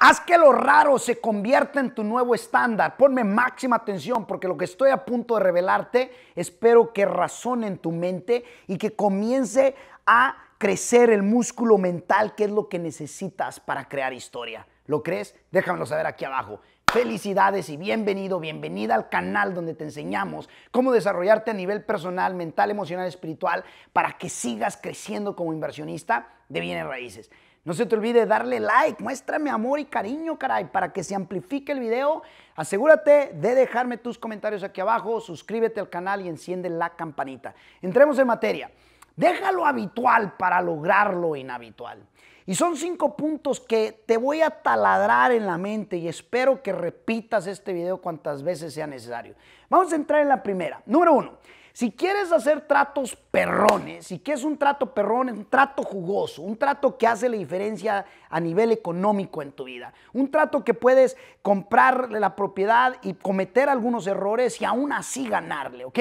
Haz que lo raro se convierta en tu nuevo estándar. Ponme máxima atención porque lo que estoy a punto de revelarte espero que razone en tu mente y que comience a crecer el músculo mental que es lo que necesitas para crear historia. ¿Lo crees? Déjamelo saber aquí abajo. Felicidades y bienvenido, bienvenida al canal donde te enseñamos cómo desarrollarte a nivel personal, mental, emocional, espiritual para que sigas creciendo como inversionista de bienes raíces. No se te olvide darle like, muéstrame amor y cariño, caray, para que se amplifique el video. Asegúrate de dejarme tus comentarios aquí abajo, suscríbete al canal y enciende la campanita. Entremos en materia. Déjalo habitual para lograr lo inhabitual. Y son cinco puntos que te voy a taladrar en la mente y espero que repitas este video cuantas veces sea necesario. Vamos a entrar en la primera. Número uno, si quieres hacer tratos perrones, si quieres un trato perrón, un trato jugoso, un trato que hace la diferencia a nivel económico en tu vida, un trato que puedes comprarle la propiedad y cometer algunos errores y aún así ganarle, ¿ok?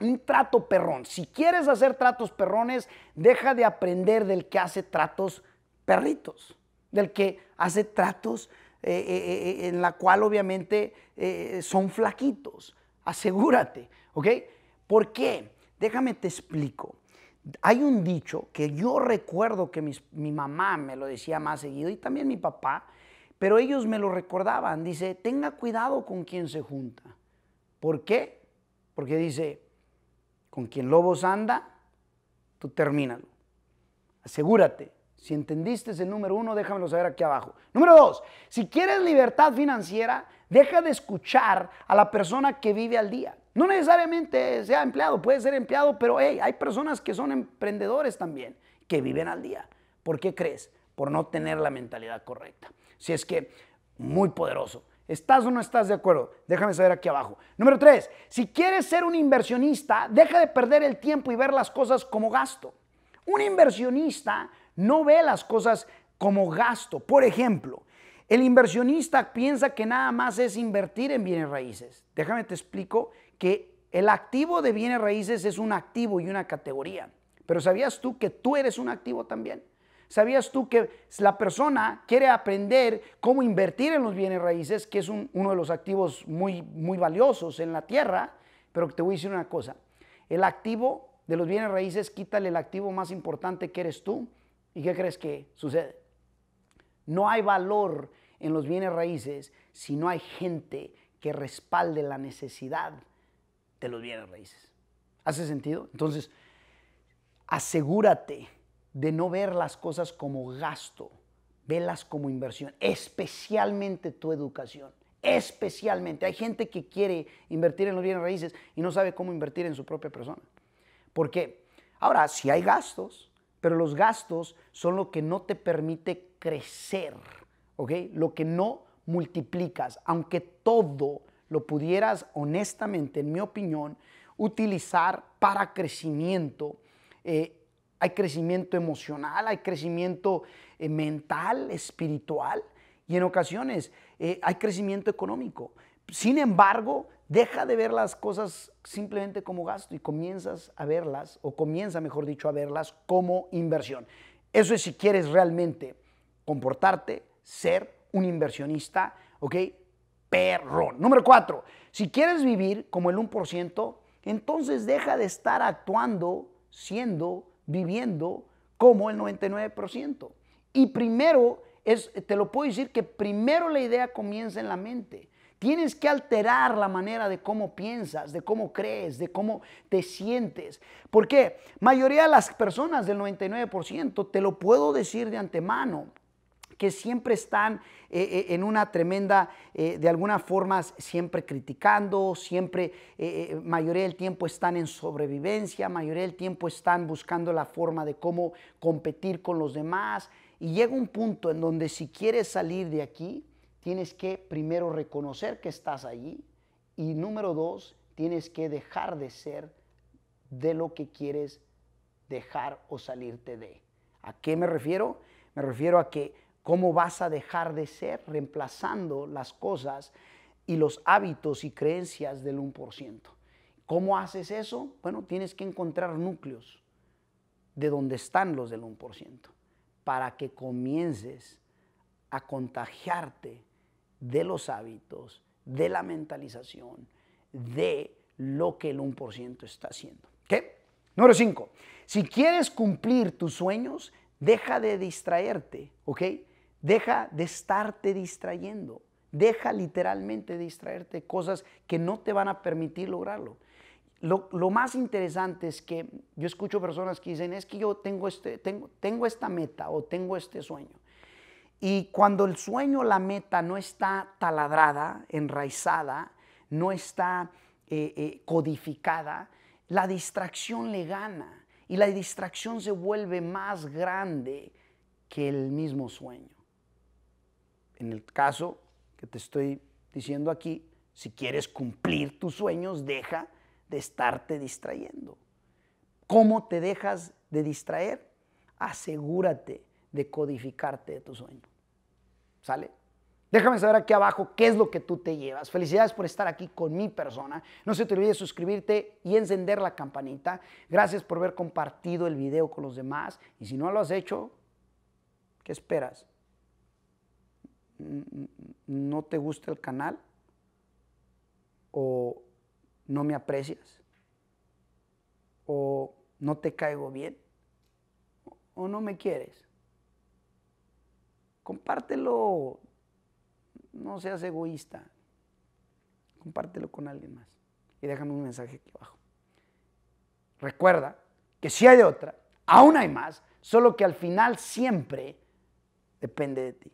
Un trato perrón. Si quieres hacer tratos perrones, deja de aprender del que hace tratos perritos, del que hace tratos eh, eh, eh, en la cual obviamente son flaquitos. Asegúrate, ¿ok? ¿Por qué? Déjame te explico. Hay un dicho que yo recuerdo que mi mamá me lo decía más seguido y también mi papá, pero ellos me lo recordaban. Dice, tenga cuidado con quien se junta. ¿Por qué? Porque dice, con quien lobos anda, tú termínalo. Asegúrate. Si entendiste el número uno, déjamelo saber aquí abajo. Número dos, si quieres libertad financiera, deja de escuchar a la persona que vive al día. No necesariamente sea empleado, puede ser empleado, pero hay personas que son emprendedores también, que viven al día. ¿Por qué crees? Por no tener la mentalidad correcta. Si es que, muy poderoso. ¿Estás o no estás de acuerdo? Déjame saber aquí abajo. Número tres, si quieres ser un inversionista, deja de perder el tiempo y ver las cosas como gasto. Un inversionista no ve las cosas como gasto. Por ejemplo, el inversionista piensa que nada más es invertir en bienes raíces. Déjame te explico que el activo de bienes raíces es un activo y una categoría. Pero ¿sabías tú que tú eres un activo también? ¿Sabías tú que la persona quiere aprender cómo invertir en los bienes raíces, que es uno de los activos muy, muy valiosos en la tierra? Pero te voy a decir una cosa, el activo de los bienes raíces, quítale el activo más importante que eres tú. ¿Y qué crees que sucede? No hay valor en los bienes raíces si no hay gente que respalde la necesidad de los bienes raíces. ¿Hace sentido? Entonces, asegúrate de no ver las cosas como gasto, velas como inversión, especialmente tu educación. Especialmente. Hay gente que quiere invertir en los bienes raíces y no sabe cómo invertir en su propia persona. ¿Por qué? Ahora, si hay gastos, pero los gastos son lo que no te permite crecer, ¿ok? Lo que no multiplicas, aunque todo lo pudieras honestamente, en mi opinión, utilizar para crecimiento. Eh, hay crecimiento emocional, hay crecimiento eh, mental, espiritual y en ocasiones eh, hay crecimiento económico. Sin embargo, deja de ver las cosas simplemente como gasto y comienzas a verlas, o comienza, mejor dicho, a verlas como inversión. Eso es si quieres realmente comportarte, ser un inversionista, ¿ok? perrón. Número cuatro, si quieres vivir como el 1%, entonces deja de estar actuando, siendo, viviendo como el 99%. Y primero, es, te lo puedo decir que primero la idea comienza en la mente. Tienes que alterar la manera de cómo piensas, de cómo crees, de cómo te sientes. ¿Por qué? Mayoría de las personas del 99%, te lo puedo decir de antemano, que siempre están eh, eh, en una tremenda, eh, de alguna forma, siempre criticando, siempre, mayoría del tiempo están en sobrevivencia, mayoría del tiempo están buscando la forma de cómo competir con los demás. Y llega un punto en donde si quieres salir de aquí, tienes que primero reconocer que estás allí y número dos, tienes que dejar de ser de lo que quieres dejar o salirte de. ¿A qué me refiero? Me refiero a que ¿Cómo vas a dejar de ser reemplazando las cosas y los hábitos y creencias del 1%? ¿Cómo haces eso? Bueno, tienes que encontrar núcleos de donde están los del 1% para que comiences a contagiarte de los hábitos, de la mentalización, de lo que el 1% está haciendo. ¿Qué? Número 5. Si quieres cumplir tus sueños, deja de distraerte, ¿ok? Deja de estarte distrayendo. Deja literalmente de distraerte cosas que no te van a permitir lograrlo. Lo, más interesante es que yo escucho personas que dicen, es que yo tengo, este, tengo, tengo esta meta o tengo este sueño. Y cuando el sueño, la meta no está taladrada, enraizada, no está eh, eh, codificada, la distracción le gana y la distracción se vuelve más grande que el mismo sueño. En el caso que te estoy diciendo aquí, si quieres cumplir tus sueños, deja de estarte distrayendo. ¿Cómo te dejas de distraer? Asegúrate de codificarte de tu sueño. ¿Sale? Déjame saber aquí abajo qué es lo que tú te llevas. Felicidades por estar aquí con mi persona. No se te olvide suscribirte y encender la campanita. Gracias por haber compartido el video con los demás. Y si no lo has hecho, ¿qué esperas? ¿No te gusta el canal? ¿O no me aprecias? ¿O no te caigo bien? ¿O no me quieres? Compártelo no seas egoísta. Compártelo con alguien más. Y déjame un mensaje aquí abajo. Recuerda que si hay otra, aún hay más, solo que al final siempre depende de ti.